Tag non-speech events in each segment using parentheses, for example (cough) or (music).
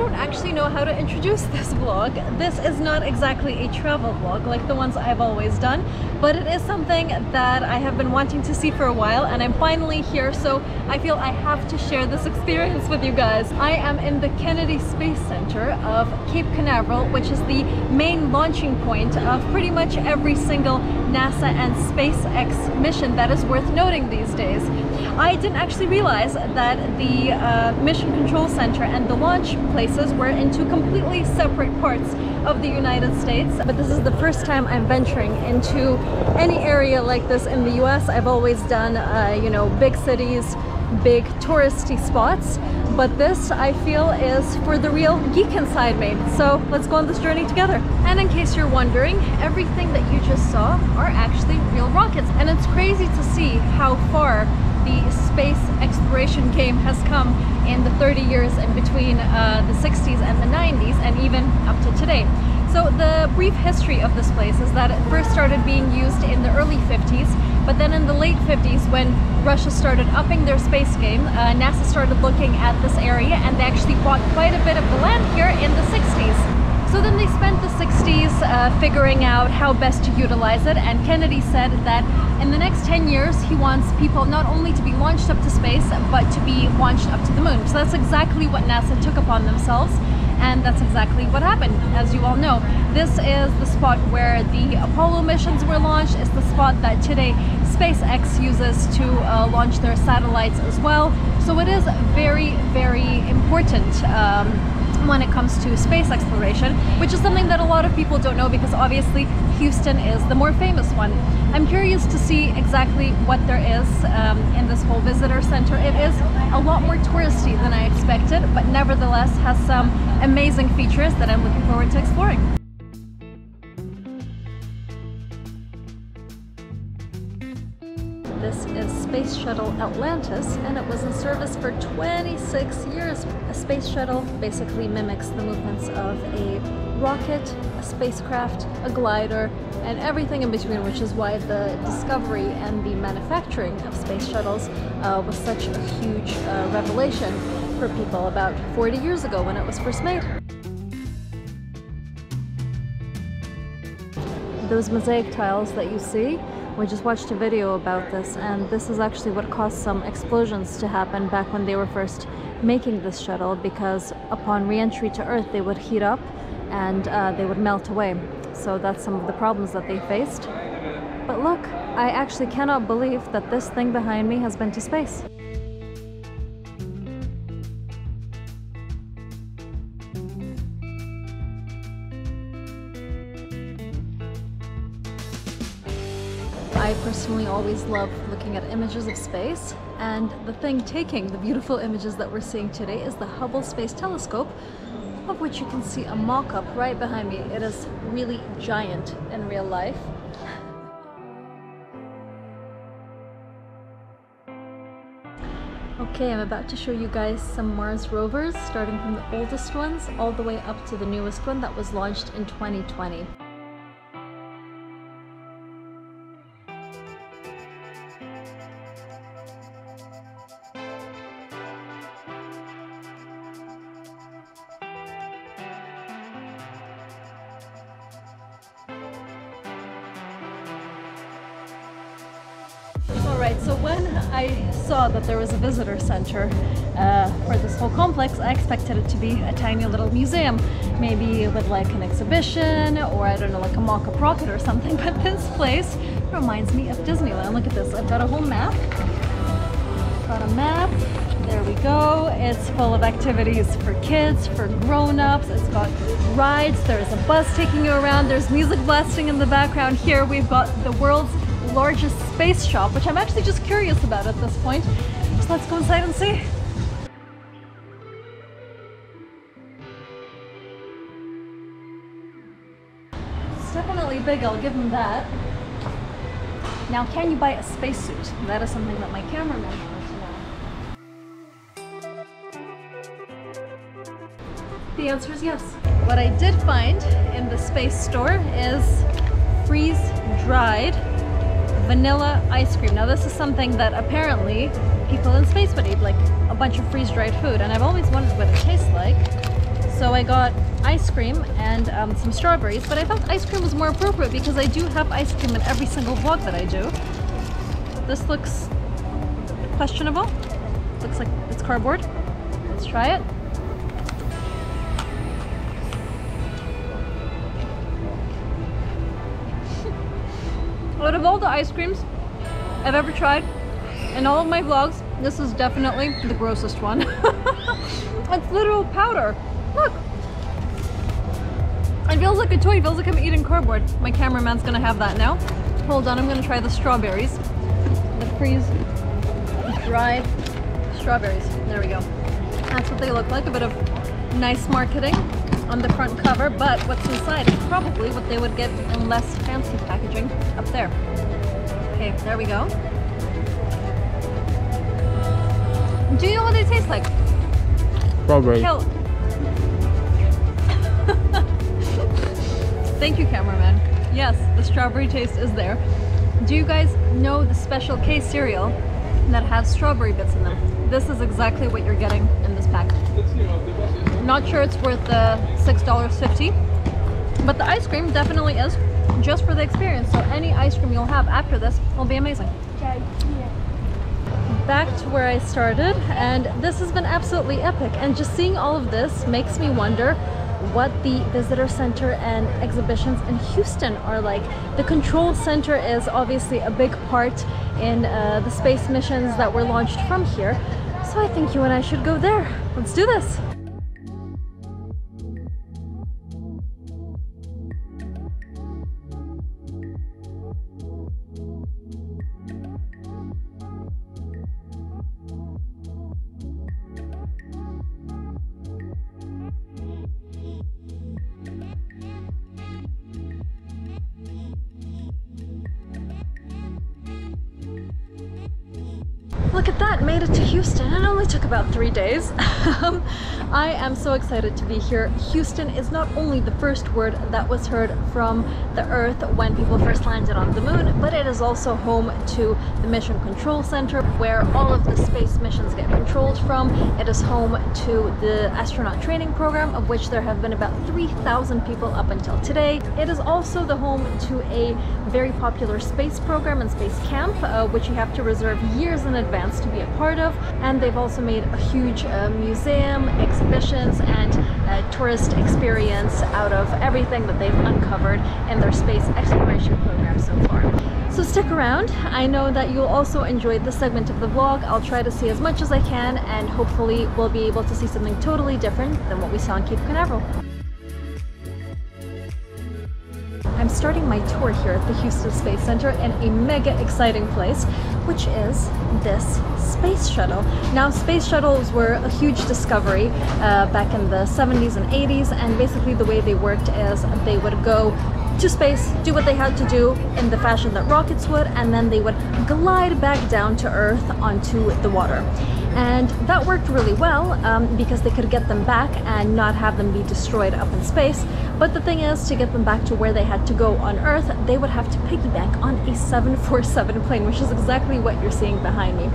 don't actually know how to introduce (laughs) this vlog. This is not exactly a travel vlog like the ones I've always done, but it is something that I have been wanting to see for a while and I'm finally here so I feel I have to share this (laughs) experience with you guys. I am in the Kennedy Space Center of Cape Canaveral, which is the main launching point of pretty much every single NASA and SpaceX mission that is worth noting these days. I didn't actually realize that the uh, Mission Control Center and the launch places were in two completely separate parts of the United States. But this is the first time I'm venturing into any area like this in the US. I've always done, uh, you know, big cities, big touristy spots but this I feel is for the real geek inside me. So let's go on this journey together. And in case you're wondering, everything that you just saw are actually real rockets. And it's crazy to see how far the space exploration game has come in the 30 years in between uh, the 60s and the 90s and even up to today. So the brief history of this place is that it first started being used in the early 50s, but then in the late 50s when Russia started upping their space game, uh, NASA started looking at this area and they actually bought quite a bit of the land here in the 60s. So then they spent the 60s uh, figuring out how best to utilize it and Kennedy said that in the next 10 years he wants people not only to be launched up to space but to be launched up to the moon. So that's exactly what NASA took upon themselves and that's exactly what happened as you all know. This is the spot where the Apollo missions were launched. It's the spot that today SpaceX uses to uh, launch their satellites as well. So it is very, very important um, when it comes to space exploration, which is something that a lot of people don't know because obviously Houston is the more famous one. I'm curious to see exactly what there is um, in this whole visitor center. It is a lot more touristy than I expected, but nevertheless has some amazing features that I'm looking forward to exploring. Space Shuttle Atlantis and it was in service for 26 years. A space shuttle basically mimics the movements of a rocket, a spacecraft, a glider, and everything in between, which is why the discovery and the manufacturing of space shuttles uh, was such a huge uh, revelation for people about 40 years ago when it was first made. Those mosaic tiles that you see we just watched a video about this and this is actually what caused some explosions to happen back when they were first making this shuttle because upon re-entry to Earth they would heat up and uh, they would melt away. So that's some of the problems that they faced. But look, I actually cannot believe that this thing behind me has been to space. I personally always love looking at images of space and the thing taking the beautiful images that we're seeing today is the Hubble Space Telescope of which you can see a mock-up right behind me. It is really giant in real life. Okay, I'm about to show you guys some Mars rovers, starting from the oldest ones all the way up to the newest one that was launched in 2020. So when I saw that there was a visitor center uh, for this whole complex, I expected it to be a tiny little museum, maybe with like an exhibition or I don't know, like a mock-up rocket or something, (laughs) but this place reminds me of Disneyland. Look at this, I've got a whole map. Got a map, there we go. It's full of activities for kids, for grown-ups. It's got rides, there's a bus taking you around, there's music blasting in the background. Here we've got the world's largest space shop, which I'm actually just curious about at this point. So let's go inside and see. It's definitely big, I'll give them that. Now, can you buy a spacesuit? That is something that my cameraman wants to know. The answer is yes. What I did find in the space store is freeze-dried vanilla ice cream. Now this is something that apparently people in space would eat, like a bunch of freeze-dried food, and I've always wondered what it tastes like. So I got ice cream and um, some strawberries, but I thought ice cream was more appropriate because I do have ice cream in every single vlog that I do. This looks questionable. Looks like it's cardboard. Let's try it. Out of all the ice creams I've ever tried in all of my vlogs, this is definitely the grossest one. (laughs) it's literal powder. Look. It feels like a toy. It feels like I'm eating cardboard. My cameraman's gonna have that now. Hold on, I'm gonna try the strawberries. The freeze dried strawberries. There we go. That's what they look like. A bit of nice marketing on the front cover, but what's inside is probably what they would get in less fancy packaging up there. Okay, there we go. Do you know what they taste like? Strawberry. Kill. (laughs) Thank you, cameraman. Yes, the strawberry taste is there. Do you guys know the Special K cereal that has strawberry bits in them? This is exactly what you're getting in this pack. Not sure it's worth the $6.50, but the ice cream definitely is just for the experience. So any ice cream you'll have after this will be amazing. Back to where I started and this has been absolutely epic and just seeing all of this makes me wonder what the visitor center and exhibitions in Houston are like. The control center is obviously a big part in uh, the space missions that were launched from here. So I think you and I should go there. Let's do this. Look at that, made it to Houston. It only took about three days. (laughs) Um, I am so excited to be here. Houston is not only the first word that was heard from the Earth when people first landed on the moon, but it is also home to the Mission Control Center where all of the space missions get controlled from. It is home to the astronaut training program of which there have been about 3,000 people up until today. It is also the home to a very popular space program and space camp, uh, which you have to reserve years in advance to be a part of. And they've also made a huge uh, museum, exhibitions, and uh, tourist experience out of everything that they've uncovered in their space exploration program so far. So stick around. I know that you'll also enjoy this segment of the vlog. I'll try to see as much as I can and hopefully we'll be able to see something totally different than what we saw in Cape Canaveral. Starting my tour here at the Houston Space Center in a mega exciting place, which is this space shuttle. Now, space shuttles were a huge discovery uh, back in the 70s and 80s, and basically the way they worked is they would go to space, do what they had to do in the fashion that rockets would, and then they would glide back down to Earth onto the water. And that worked really well um, because they could get them back and not have them be destroyed up in space. But the thing is, to get them back to where they had to go on Earth, they would have to piggyback on a 747 (laughs) plane, which is exactly what you're seeing behind me.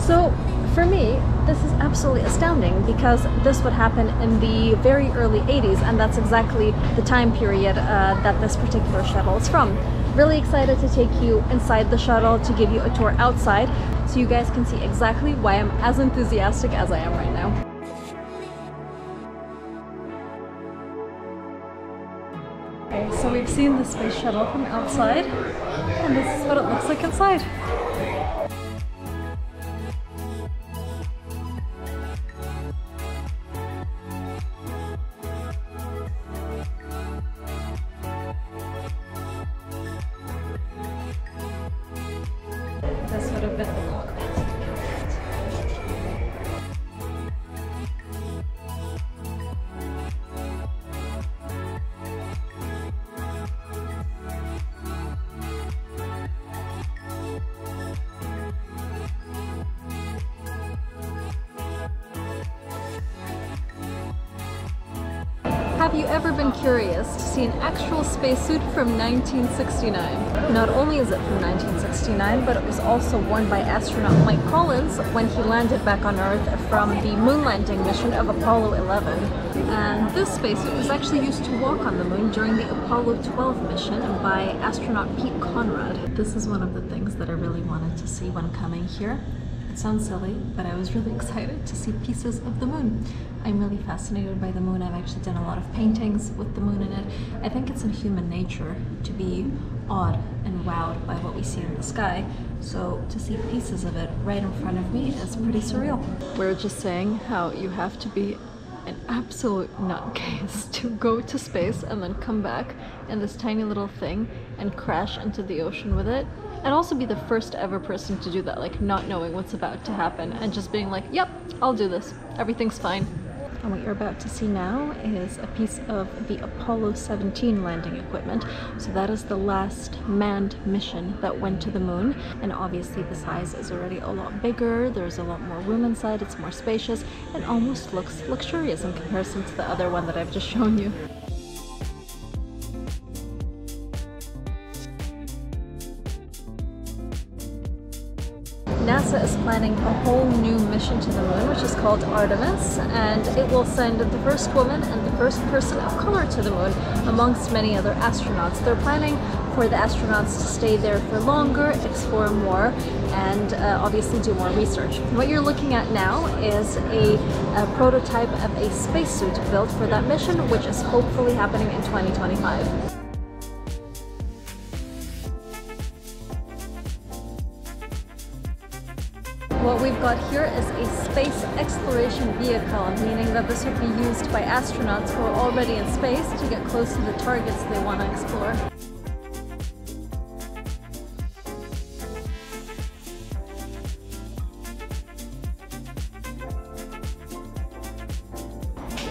So for me, this is absolutely astounding because this would happen in the very early 80s, and that's exactly the time period uh, that this particular shuttle is from. Really excited to take you inside the shuttle to give you a tour outside so you guys can see exactly why I'm as enthusiastic as I am right now. Okay, so we've seen the space shuttle from outside, and this is what it looks like inside. Have you ever been curious to see an actual spacesuit from 1969? Not only is it from 1969, but it was also worn by astronaut Mike Collins when he landed back on Earth from the moon landing mission of Apollo 11. And this spacesuit was actually used to walk on the moon during the Apollo 12 mission by astronaut Pete Conrad. This is one of the things that I really wanted to see when coming here. It sounds silly, but I was really (laughs) excited to see pieces of the moon. I'm really fascinated by the moon. I've actually done a lot of paintings with the moon in it. I think it's in human nature to be awed and wowed by what we see in the sky. So to see pieces of it right in front of me is pretty surreal. We're just saying how you have to be an absolute nutcase (laughs) to go to space and then come back in this tiny little thing and crash into the ocean with it and also be the first ever person to do that, like not knowing what's about to happen and just being like, yep, I'll do this. Everything's fine. And what you're about to see now is a piece of the Apollo 17 landing equipment. So that is the last manned mission that went to the moon. And obviously the size is already a lot bigger. There's a lot more room inside. It's more spacious. and almost looks luxurious in comparison to the other one that I've just shown you. NASA is planning a whole new mission to the moon, which is called Artemis, and it will send the first woman and the first person of color to the moon, amongst many other astronauts. They're planning for the astronauts to stay there for longer, explore more, and uh, obviously do more research. What you're looking at now is a, a prototype of a spacesuit built for that mission, which is hopefully happening in 2025. Got here is a space exploration vehicle, meaning that this would be used by astronauts who are already in space to get close to the targets they want to explore.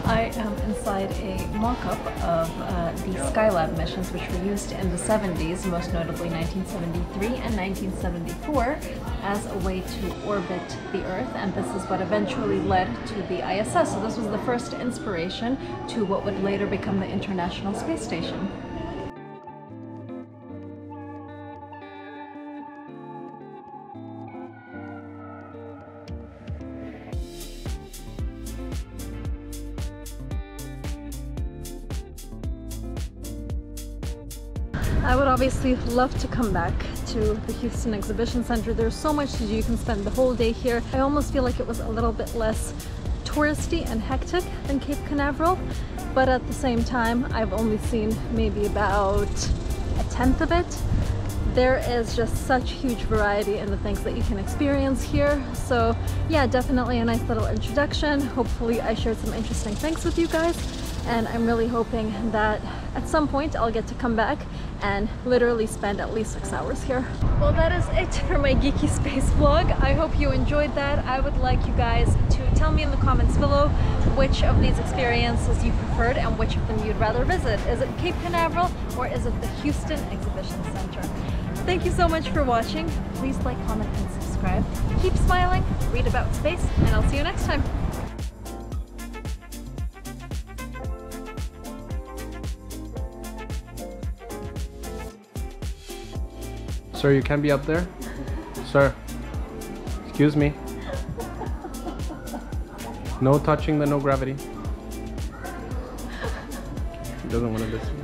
I am inside a mock-up of uh, the Skylab missions which were used in the 70s, most notably 1973 and 1974, as a way to orbit the Earth, and this is what eventually led to the ISS. So this was the first inspiration to what would later become the International Space Station. I would obviously love to come back to the Houston Exhibition Center. There's so much to do. You can spend the whole day here. I almost feel like it was a little bit less touristy and hectic than Cape Canaveral, but at the same time, I've only seen maybe about a tenth of it. There is just such huge variety in the things that you can experience here. So yeah, definitely a nice little introduction. Hopefully I shared some interesting things with you guys and I'm really hoping that at some point I'll get to come back and literally spend at least six hours here. Well, that is it for my Geeky Space vlog. I hope you enjoyed that. I would like you guys to tell me in the comments below which of these experiences you preferred and which of them you'd rather visit. Is it Cape Canaveral or is it the Houston Exhibition Center? Thank you so much for watching. Please like, comment, and subscribe. Keep smiling, read about space, and I'll see you next time. Sir, you can't be up there. Sir, excuse me. No touching the no gravity. He doesn't want to listen.